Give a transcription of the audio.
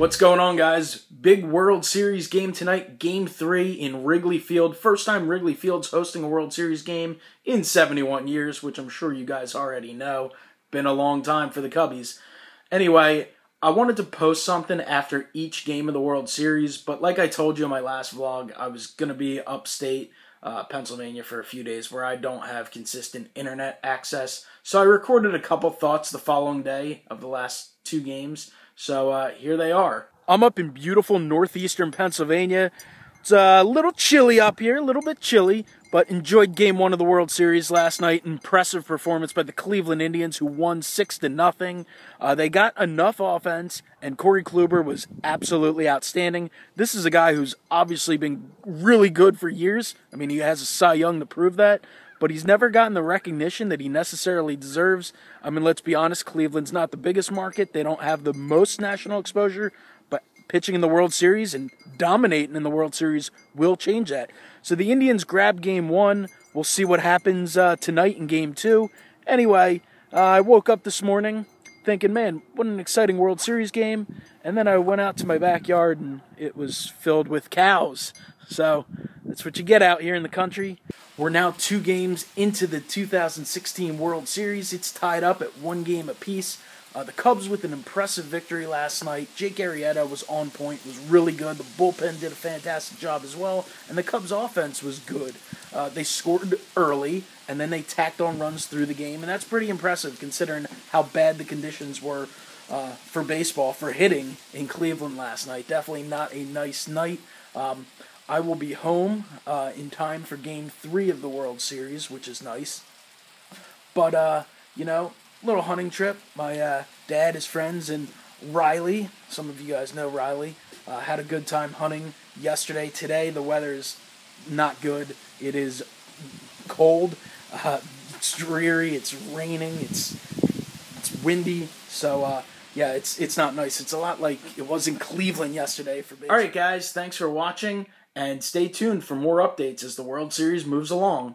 What's going on, guys? Big World Series game tonight, game three in Wrigley Field. First time Wrigley Field's hosting a World Series game in 71 years, which I'm sure you guys already know. Been a long time for the Cubbies. Anyway, I wanted to post something after each game of the World Series, but like I told you in my last vlog, I was going to be upstate uh, Pennsylvania for a few days where I don't have consistent internet access. So I recorded a couple thoughts the following day of the last two games. So uh, here they are. I'm up in beautiful northeastern Pennsylvania. It's a little chilly up here, a little bit chilly, but enjoyed game one of the World Series last night. Impressive performance by the Cleveland Indians, who won six to nothing. Uh, they got enough offense, and Corey Kluber was absolutely outstanding. This is a guy who's obviously been really good for years. I mean, he has a Cy Young to prove that, but he's never gotten the recognition that he necessarily deserves. I mean, let's be honest, Cleveland's not the biggest market. They don't have the most national exposure, but pitching in the World Series and dominating in the World Series will change that. So the Indians grab game one. We'll see what happens uh, tonight in game two. Anyway, uh, I woke up this morning thinking, man, what an exciting World Series game. And then I went out to my backyard and it was filled with cows. So that's what you get out here in the country. We're now two games into the 2016 World Series. It's tied up at one game apiece. Uh, the Cubs with an impressive victory last night. Jake Arrieta was on point, was really good. The bullpen did a fantastic job as well, and the Cubs' offense was good. Uh, they scored early, and then they tacked on runs through the game, and that's pretty impressive considering how bad the conditions were uh, for baseball, for hitting in Cleveland last night. Definitely not a nice night. Um, I will be home uh, in time for Game Three of the World Series, which is nice. But uh, you know, little hunting trip. My uh, dad, his friends, and Riley. Some of you guys know Riley. Uh, had a good time hunting yesterday. Today the weather is not good. It is cold. Uh, it's dreary. It's raining. It's it's windy. So uh, yeah, it's it's not nice. It's a lot like it was in Cleveland yesterday for me. All right, guys. Thanks for watching, and stay tuned for more updates as the World Series moves along.